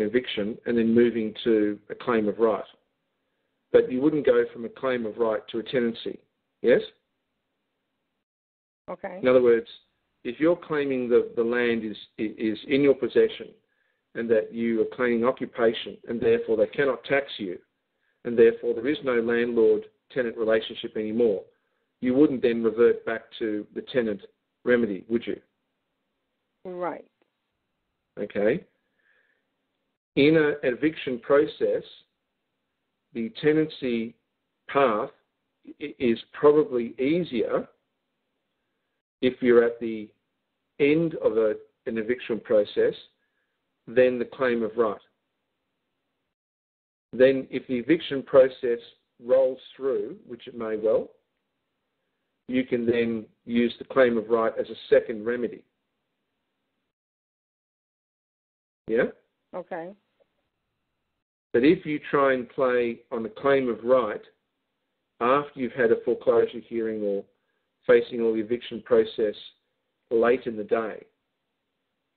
eviction and then moving to a claim of right. But you wouldn't go from a claim of right to a tenancy. Yes? Okay. In other words, if you're claiming that the land is, is in your possession and that you are claiming occupation and therefore they cannot tax you and therefore there is no landlord tenant relationship anymore, you wouldn't then revert back to the tenant remedy, would you? Right. Okay. In an eviction process, the tenancy path is probably easier if you're at the end of a, an eviction process than the claim of right. Then, if the eviction process rolls through, which it may well, you can then use the claim of right as a second remedy. Yeah? Okay. But if you try and play on a claim of right after you've had a foreclosure hearing or facing all the eviction process late in the day,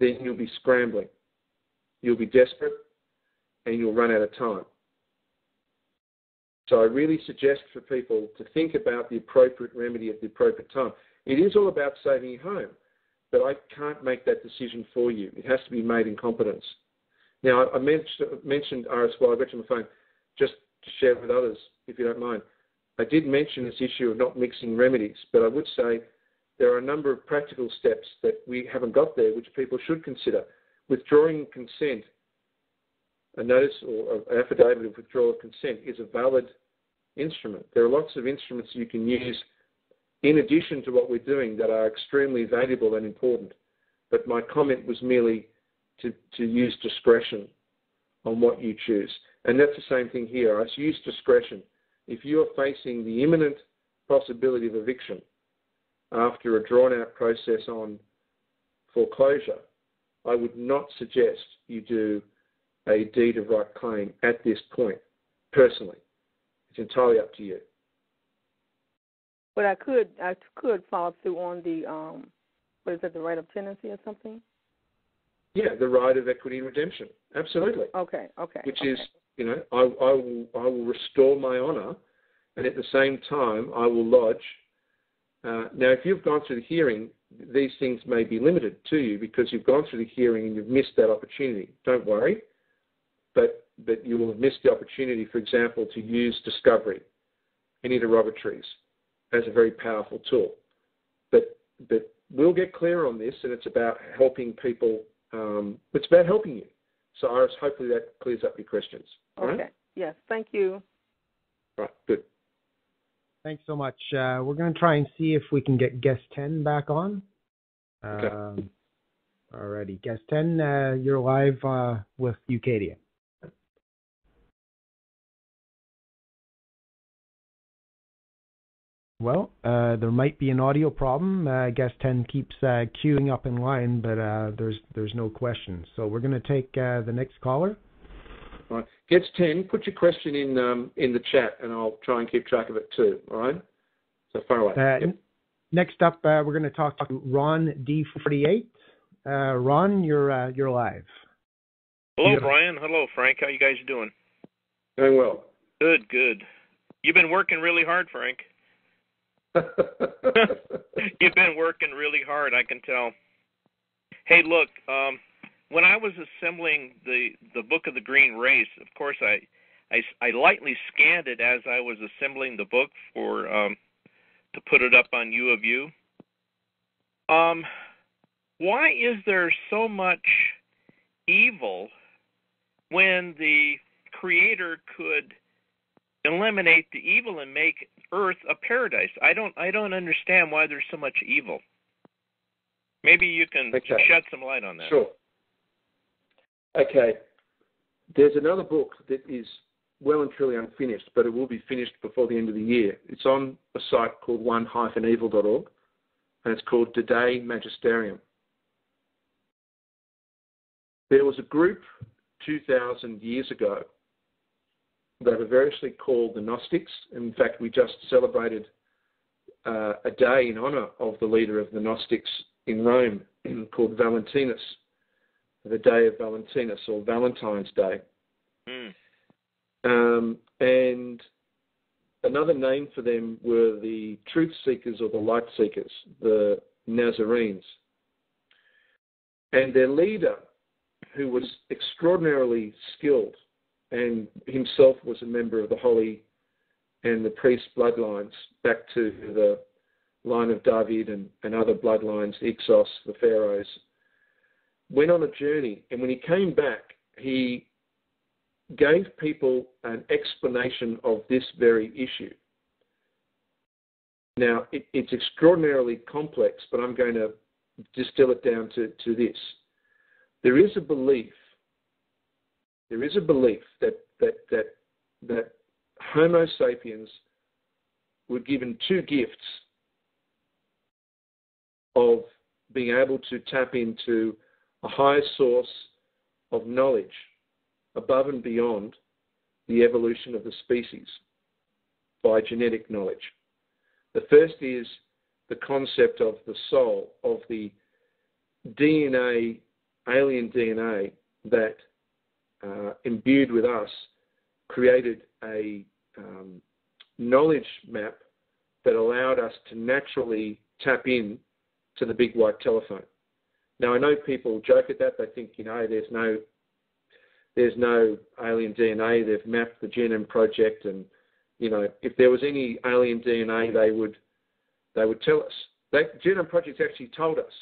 then you'll be scrambling. You'll be desperate and you'll run out of time. So I really suggest for people to think about the appropriate remedy at the appropriate time. It is all about saving your home, but I can't make that decision for you. It has to be made in competence. Now, I mentioned, RSY, phone, just to share with others, if you don't mind. I did mention this issue of not mixing remedies, but I would say there are a number of practical steps that we haven't got there, which people should consider. Withdrawing consent, a notice or an affidavit of withdrawal of consent is a valid instrument. There are lots of instruments you can use in addition to what we're doing that are extremely valuable and important. But my comment was merely to, to use discretion on what you choose. And that's the same thing here. I use discretion. If you are facing the imminent possibility of eviction after a drawn out process on foreclosure, I would not suggest you do a deed of right claim at this point, personally. It's entirely up to you. But I could I could follow through on the um what is it, the right of tenancy or something? Yeah, the right of equity and redemption. Absolutely. Okay, okay. Which okay. is, you know, I, I will I will restore my honour, and at the same time I will lodge. Uh, now, if you've gone through the hearing, these things may be limited to you because you've gone through the hearing and you've missed that opportunity. Don't worry, but but you will have missed the opportunity, for example, to use discovery in interrogatories as a very powerful tool. But but we'll get clear on this, and it's about helping people um, it's about helping you. So, Iris, hopefully that clears up your questions. Okay. Right? Yes. Thank you. Right. Good. Thanks so much. Uh, we're going to try and see if we can get guest 10 back on. Okay. Um, alrighty. Guest 10, uh, you're live uh, with Ucadia. Well, uh, there might be an audio problem. Uh, guest 10 keeps uh, queuing up in line, but uh, there's there's no questions. So we're going to take uh, the next caller. All right. Gets 10, put your question in um, in the chat, and I'll try and keep track of it too. All right? So far away. Uh, Yep. Next up, uh, we're going to talk to Ron D48. Uh, Ron, you're uh, you're live. Hello, Yeah. Brian. Hello, Frank. How you guys doing? Doing well. Good, good. You've been working really hard, Frank. You've been working really hard, I can tell. Hey, look, um, when I was assembling the the book of the Green Race, of course, I I, I lightly scanned it as I was assembling the book for um, to put it up on U of U. Um, why is there so much evil when the Creator could eliminate the evil and make Earth a paradise? I don't I don't understand why there's so much evil. Maybe you can Okay. shed some light on that. Sure. Okay. There's another book that is well and truly unfinished, but it will be finished before the end of the year. It's on a site called one-evil.org, and it's called Today Magisterium. There was a group 2,000 years ago that are variously called the Gnostics. In fact, we just celebrated uh, a day in honor of the leader of the Gnostics in Rome called Valentinus. the day of Valentinus or Valentine's Day. Mm. Um, and another name for them were the truth seekers or the light seekers, the Nazarenes. And their leader, who was extraordinarily skilled and himself was a member of the holy and the priest bloodlines back to the line of David and, and other bloodlines, Hyksos, the pharaohs, went on a journey. And when he came back, he gave people an explanation of this very issue. Now, it, it's extraordinarily complex, but I'm going to distill it down to, to this. There is a belief, there is a belief that, that, that, that Homo sapiens were given two gifts of being able to tap into a higher source of knowledge above and beyond the evolution of the species by genetic knowledge. The first is the concept of the soul, of the DNA, alien DNA that uh, imbued with us created a um, knowledge map that allowed us to naturally tap in to the big white telephone. Now I know people joke at that. They think, you know, there's no there's no alien DNA. They've mapped the genome project, and you know, if there was any alien DNA, they would they would tell us. That genome project actually told us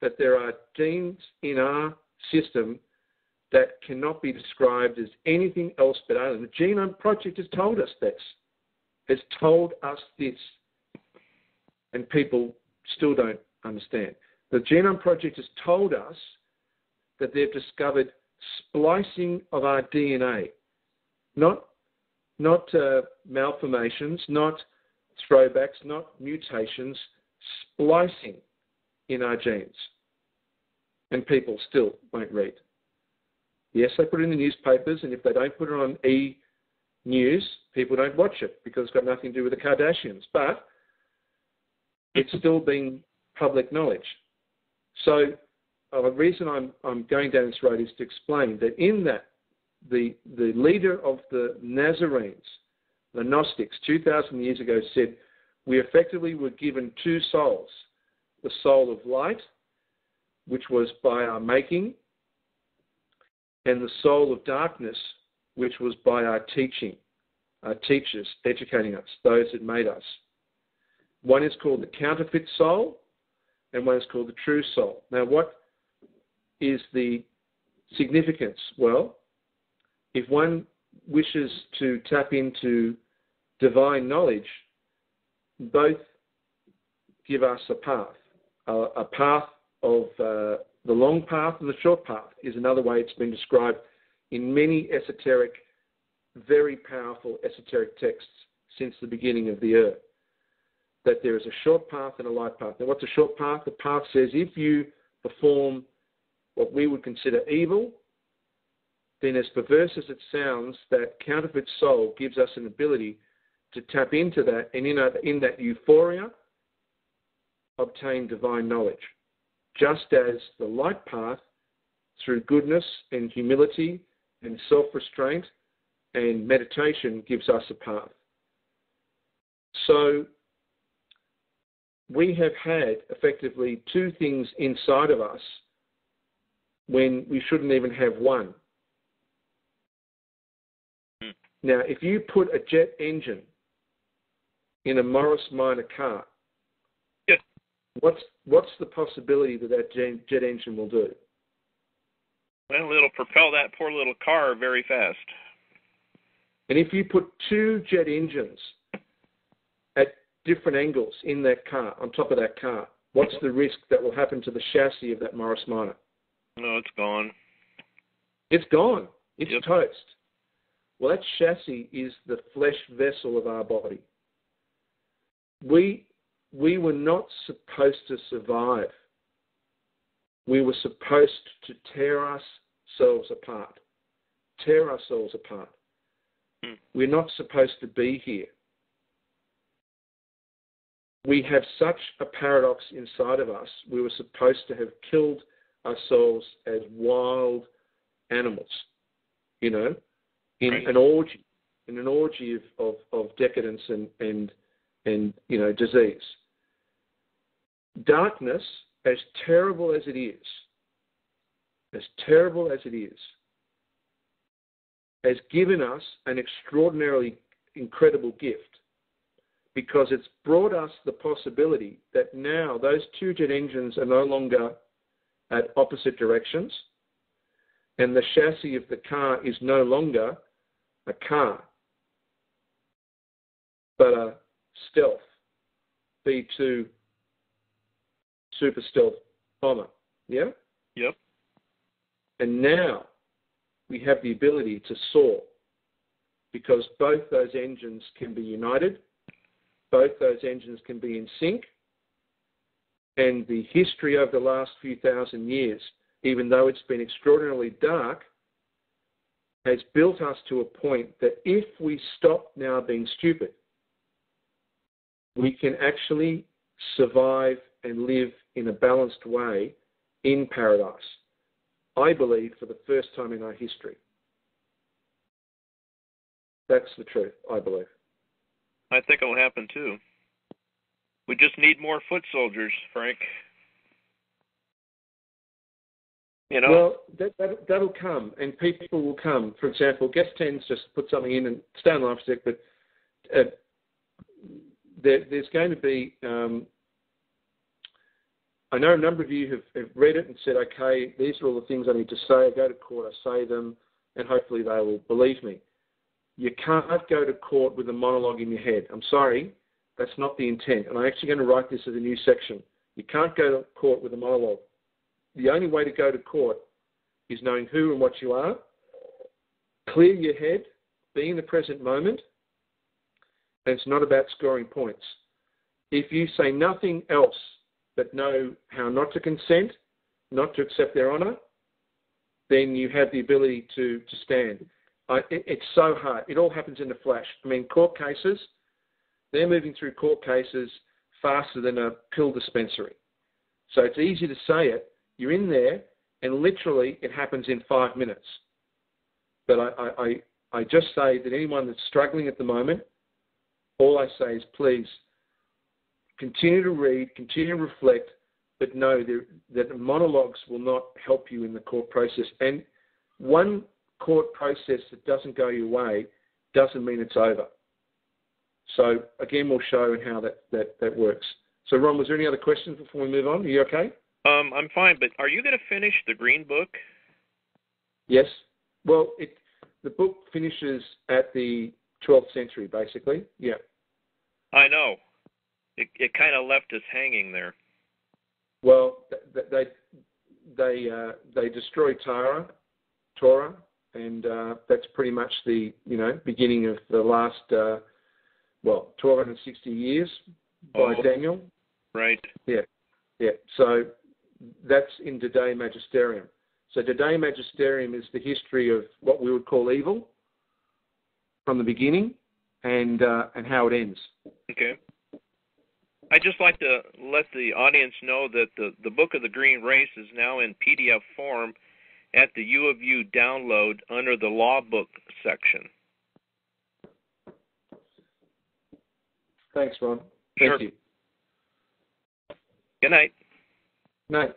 that there are genes in our system that cannot be described as anything else but alien. The genome project has told us this. Has told us this, and people still don't understand. The genome project has told us that they've discovered splicing of our DNA, not not uh, malformations, not throwbacks, not mutations, splicing in our genes. And people still won't read. Yes, they put it in the newspapers, and if they don't put it on e news, people don't watch it because it's got nothing to do with the Kardashians. But it's still being public knowledge. So uh, the reason I'm, I'm going down this road is to explain that in that, the, the leader of the Nazarenes, the Gnostics, 2,000 years ago said, we effectively were given two souls the soul of light, which was by our making, and the soul of darkness, which was by our teaching, our teachers educating us, those that made us. One is called the counterfeit soul, and one is called the true soul. Now, what is the significance? Well, if one wishes to tap into divine knowledge, both give us a path. A, path of uh, the long path and the short path is another way it's been described in many esoteric, very powerful esoteric texts since the beginning of the earth. That there is a short path and a light path. Now, what's a short path? The path says if you perform what we would consider evil, then as perverse as it sounds, that counterfeit soul gives us an ability to tap into that and in, in that euphoria obtain divine knowledge. Just as the light path, through goodness and humility and self restraint and meditation, gives us a path. So we have had effectively two things inside of us when we shouldn't even have one. Hmm. Now, if you put a jet engine in a Morris Minor car. What's what's the possibility that that jet engine will do? Well, it'll propel that poor little car very fast. And if you put two jet engines at different angles in that car, on top of that car, what's the risk that will happen to the chassis of that Morris Minor? No, it's gone. It's gone. It's yep. toast. Well, that chassis is the flesh vessel of our body. We, we were not supposed to survive. We were supposed to tear ourselves apart. Tear ourselves apart. Hmm. We're not supposed to be here. We have such a paradox inside of us. We were supposed to have killed ourselves as wild animals, you know, in Right. an orgy, in an orgy of, of, of decadence and, and, and, you know, disease. Darkness, as terrible as it is, as terrible as it is, has given us an extraordinarily incredible gift because it's brought us the possibility that now those two jet engines are no longer at opposite directions and the chassis of the car is no longer a car but a stealth B2 super stealth bomber. Yeah? Yep. And now we have the ability to soar because both those engines can be united, both those engines can be in sync, and the history over the last few thousand years, even though it's been extraordinarily dark, has built us to a point that if we stop now being stupid, we can actually survive and live in a balanced way in paradise. I believe for the first time in our history. That's the truth, I believe. I think it'll happen too. We just need more foot soldiers, Frank. You know, Well, that, that, that'll come, and people will come. For example, guest 10's just put something in, and stay on live a sec, but uh, there, there's going to be. Um, I know a number of you have, have read it and said, okay, these are all the things I need to say. I go to court, I say them, and hopefully they will believe me. You can't go to court with a monologue in your head. I'm sorry, that's not the intent. And I'm actually going to write this as a new section. You can't go to court with a monologue. The only way to go to court is knowing who and what you are, clear your head, be in the present moment, and it's not about scoring points. If you say nothing else but know how not to consent, not to accept their honour, then you have the ability to, to stand. I, it, it's so hard. It all happens in a flash. I mean, court cases, they're moving through court cases faster than a pill dispensary. So it's easy to say it. You're in there, and literally it happens in five minutes. But I, I, I just say that anyone that's struggling at the moment, all I say is please continue to read, continue to reflect, but know that, that monologues will not help you in the court process. And one court process that doesn't go your way doesn't mean it's over. So again, we'll show how that, that, that works. So Ron, was there any other questions before we move on? Are you okay? um, I'm fine, but are you going to finish the Green Book? Yes. Well, it, the book finishes at the 12th century, basically. Yeah. I know. It it kind of left us hanging there. Well, they they uh, they destroyed Tara, Torah, and uh, that's pretty much the you know beginning of the last uh, well 1260 years by Oh. Daniel. Right. Yeah. yeah. So that's in Today Magisterium. So Today Magisterium is the history of what we would call evil from the beginning and uh, and how it ends. Okay. I'd just like to let the audience know that the, the Book of the Green Race is now in PDF form at the U of U download under the Law Book section. Thanks, Ron. Thank Sure. you. Good night. No.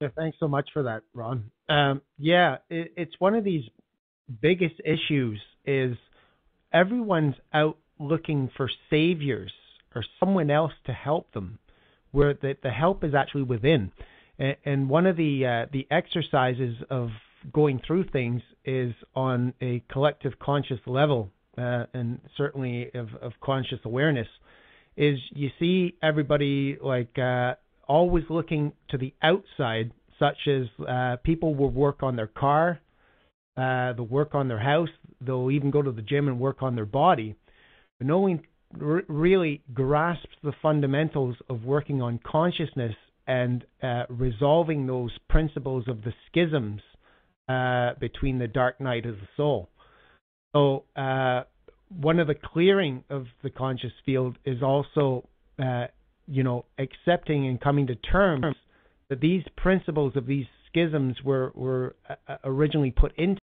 Yeah, thanks so much for that, Ron. Um, yeah, it, it's one of these biggest issues is everyone's out looking for saviors or someone else to help them, where the, the help is actually within. And, and one of the uh, the exercises of going through things is on a collective conscious level, uh, and certainly of, of conscious awareness, is you see everybody like uh, always looking to the outside, such as uh, people will work on their car, uh, they'll work on their house, they'll even go to the gym and work on their body. But no one r- really grasps the fundamentals of working on consciousness and uh, resolving those principles of the schisms uh, between the dark night of the soul. So, uh, one of the clearing of the conscious field is also, uh, you know, accepting and coming to terms that these principles of these schisms were were uh, originally put into